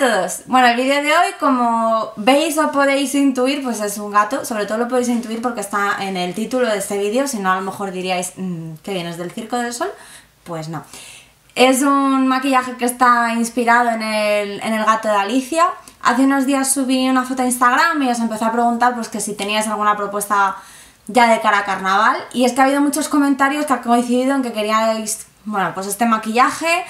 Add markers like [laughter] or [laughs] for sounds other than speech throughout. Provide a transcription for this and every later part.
todos. Bueno, el vídeo de hoy, como veis o podéis intuir, pues es un gato. Sobre todo lo podéis intuir porque está en el título de este vídeo. Si no, a lo mejor diríais mm, que vienes del Circo del Sol. Pues no. Es un maquillaje que está inspirado en el, en el gato de Alicia. Hace unos días subí una foto a Instagram y os empecé a preguntar pues que si teníais alguna propuesta ya de cara a carnaval. Y es que ha habido muchos comentarios que han coincidido en que queríais, bueno, pues este maquillaje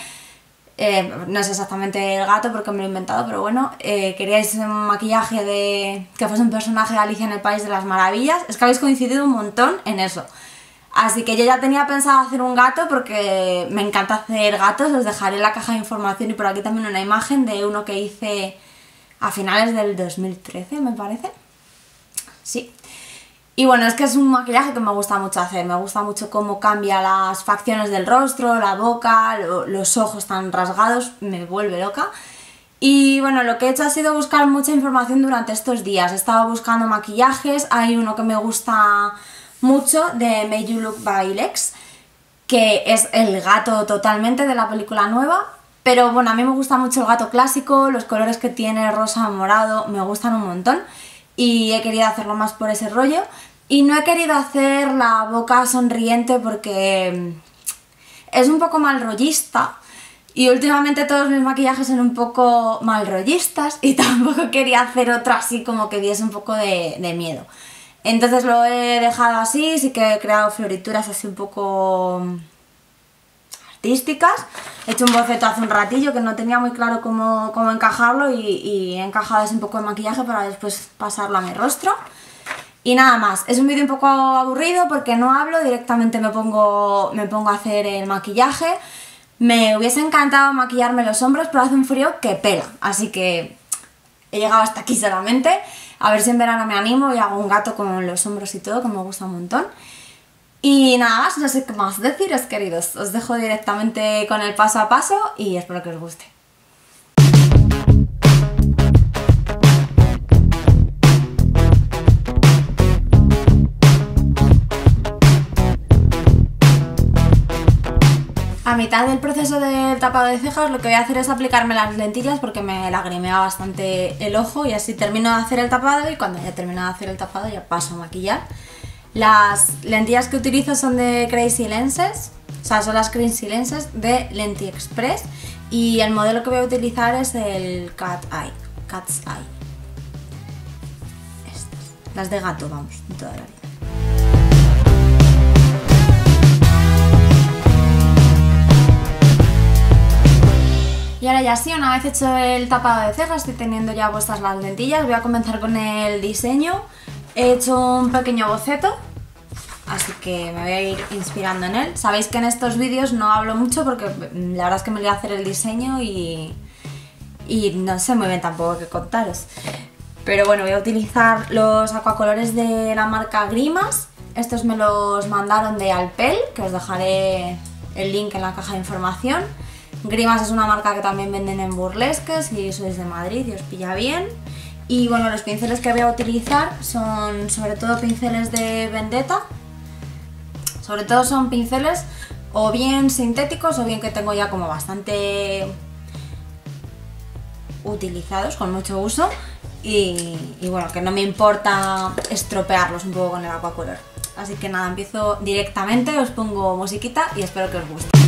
eh, no es exactamente el gato porque me lo he inventado, pero bueno, eh, queríais un maquillaje de que fuese un personaje de Alicia en el País de las Maravillas, es que habéis coincidido un montón en eso. Así que yo ya tenía pensado hacer un gato porque me encanta hacer gatos, os dejaré en la caja de información y por aquí también una imagen de uno que hice a finales del 2013, me parece. Sí, y bueno, es que es un maquillaje que me gusta mucho hacer, me gusta mucho cómo cambia las facciones del rostro, la boca, los ojos tan rasgados, me vuelve loca. Y bueno, lo que he hecho ha sido buscar mucha información durante estos días. He estado buscando maquillajes, hay uno que me gusta mucho de Made You Look by Lex, que es el gato totalmente de la película nueva. Pero bueno, a mí me gusta mucho el gato clásico, los colores que tiene, rosa, morado, me gustan un montón. Y he querido hacerlo más por ese rollo. Y no he querido hacer la boca sonriente porque es un poco mal rollista. Y últimamente todos mis maquillajes son un poco mal rollistas y [laughs] tampoco quería hacer otro así como que diese un poco de, miedo. Entonces lo he dejado así, sí que he creado florituras así un poco artísticas. He hecho un boceto hace un ratillo que no tenía muy claro cómo, encajarlo y, y, he encajado así un poco de maquillaje para después pasarlo a mi rostro. Y nada más, es un vídeo un poco aburrido porque no hablo, directamente me pongo, me pongo a hacer el maquillaje. Me hubiese encantado maquillarme los hombros, pero hace un frío que pela, así que he llegado hasta aquí solamente. A ver si en verano me animo y hago un gato con los hombros y todo, que me gusta un montón. Y nada más, no sé qué más deciros, queridos. Os dejo directamente con el paso a paso y espero que os guste. A mitad del proceso del tapado de cejas lo que voy a hacer es aplicarme las lentillas porque me lagrimea bastante el ojo y así termino de hacer el tapado y cuando ya termino de hacer el tapado ya paso a maquillar. Las lentillas que utilizo son de Crazy Lenses, o sea, son las Crazy Lenses de Lenti Express y el modelo que voy a utilizar es el Cat Eye, Cat's Eye. Estas, las de gato, vamos, de toda la vida. Y ahora ya sí, una vez hecho el tapado de cejas, estoy teniendo ya puestas las lentillas, voy a comenzar con el diseño. He hecho un pequeño boceto, así que me voy a ir inspirando en él. Sabéis que en estos vídeos no hablo mucho porque la verdad es que me voy a hacer el diseño y, y no sé muy bien tampoco qué contaros. Pero bueno, voy a utilizar los acuacolores de la marca Grimas. Estos me los mandaron de Alpel, que os dejaré el link en la caja de información. Grimas es una marca que también venden en burlesques si sois de Madrid y os pilla bien. Y bueno, los pinceles que voy a utilizar son sobre todo pinceles de Vendetta. Sobre todo son pinceles o bien sintéticos o bien que tengo ya como bastante utilizados, con mucho uso. Y, bueno, que no me importa estropearlos un poco con el aquacolor. Así que nada, empiezo directamente, os pongo musiquita y espero que os guste.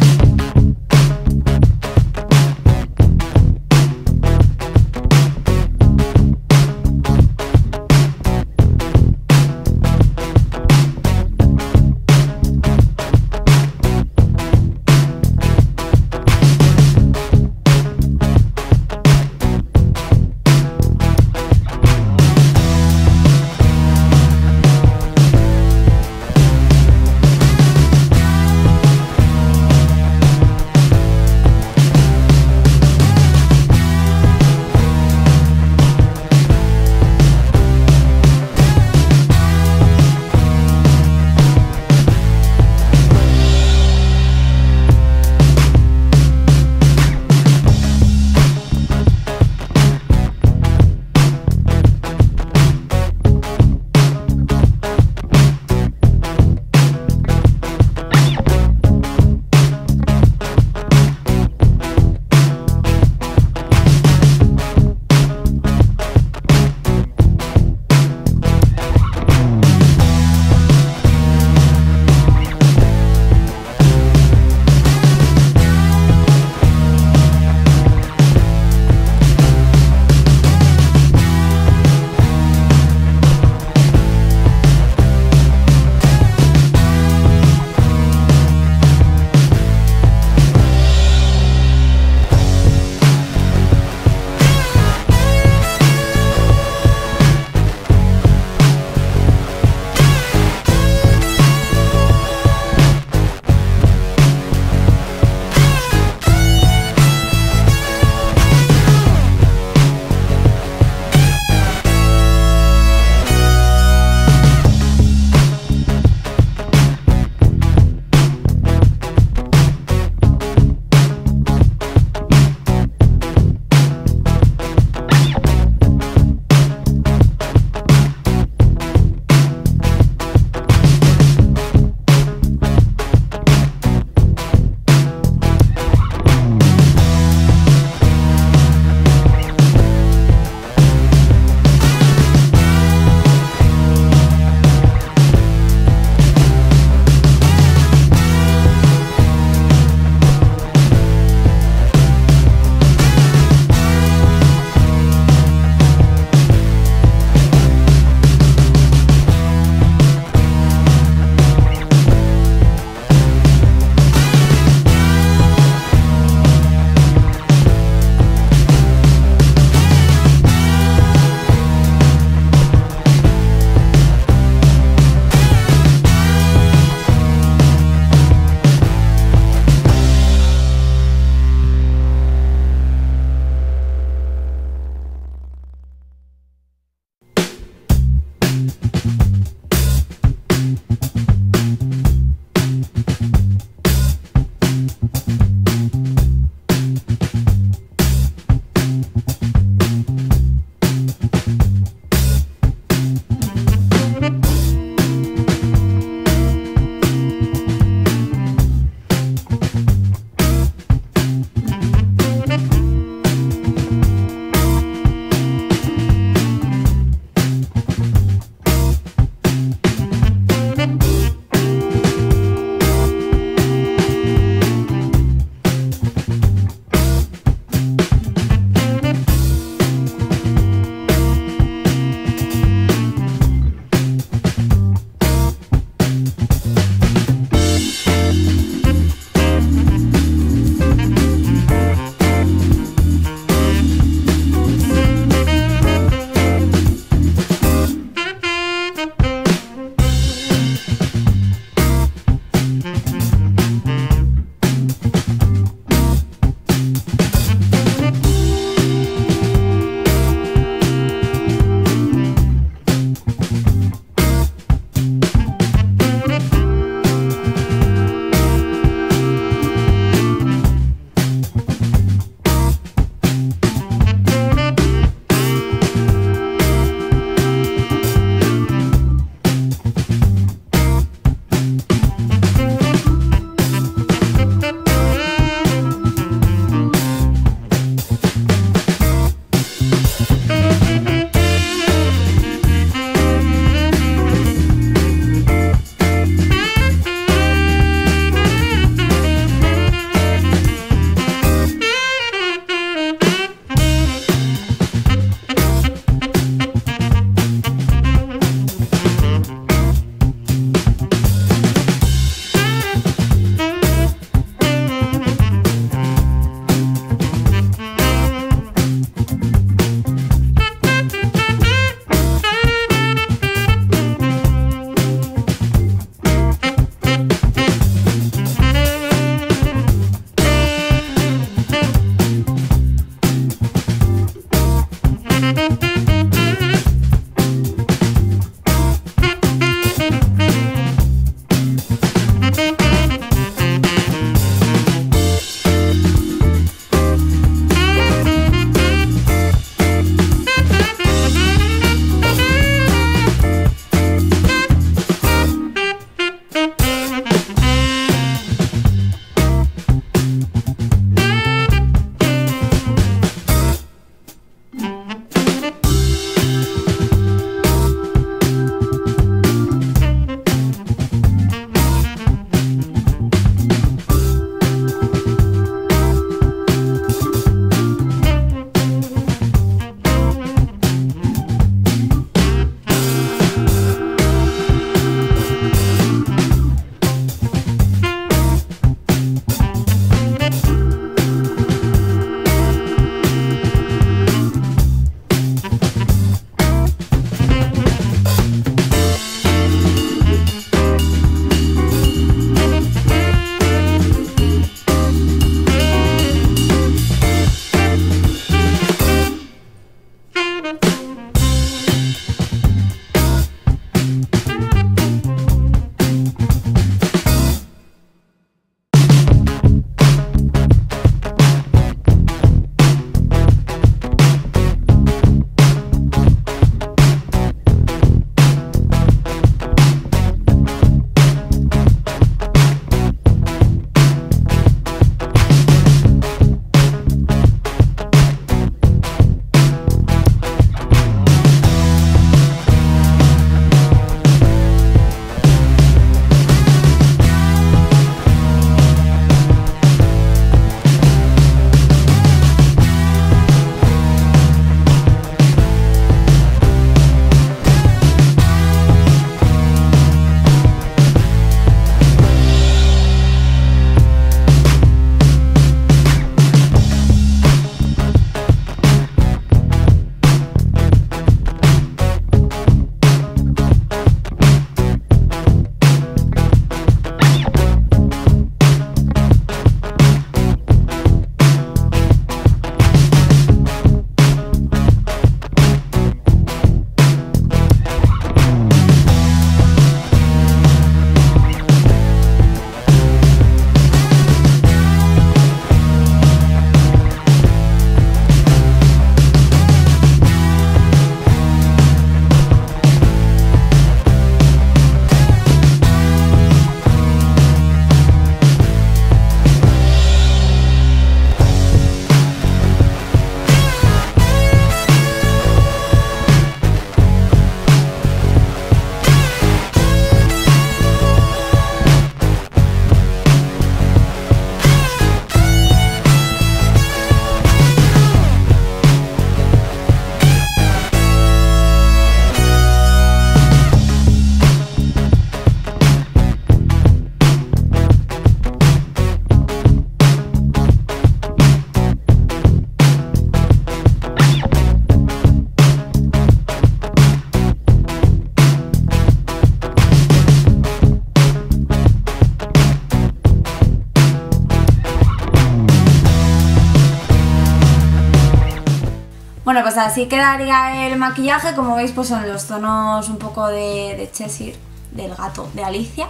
Pues así quedaría el maquillaje, como veis pues son los tonos un poco de, de Cheshire, del gato de Alicia.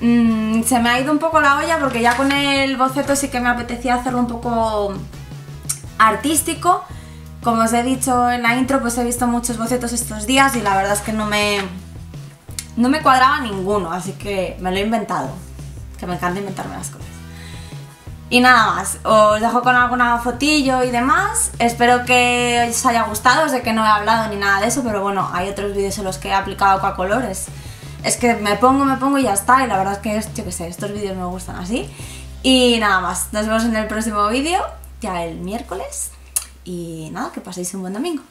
Mm, se me ha ido un poco la olla porque ya con el boceto sí que me apetecía hacerlo un poco artístico. Como os he dicho en la intro, pues he visto muchos bocetos estos días y la verdad es que no me, no me cuadraba ninguno, así que me lo he inventado. Que me encanta inventarme las cosas. Y nada más, os dejo con alguna fotillo y demás. Espero que os haya gustado, sé que no he hablado ni nada de eso, pero bueno, hay otros vídeos en los que he aplicado colores Es que me pongo, me pongo y ya está, y la verdad es que, yo qué sé, estos vídeos me gustan así. Y nada más, nos vemos en el próximo vídeo, ya el miércoles. Y nada, que paséis un buen domingo.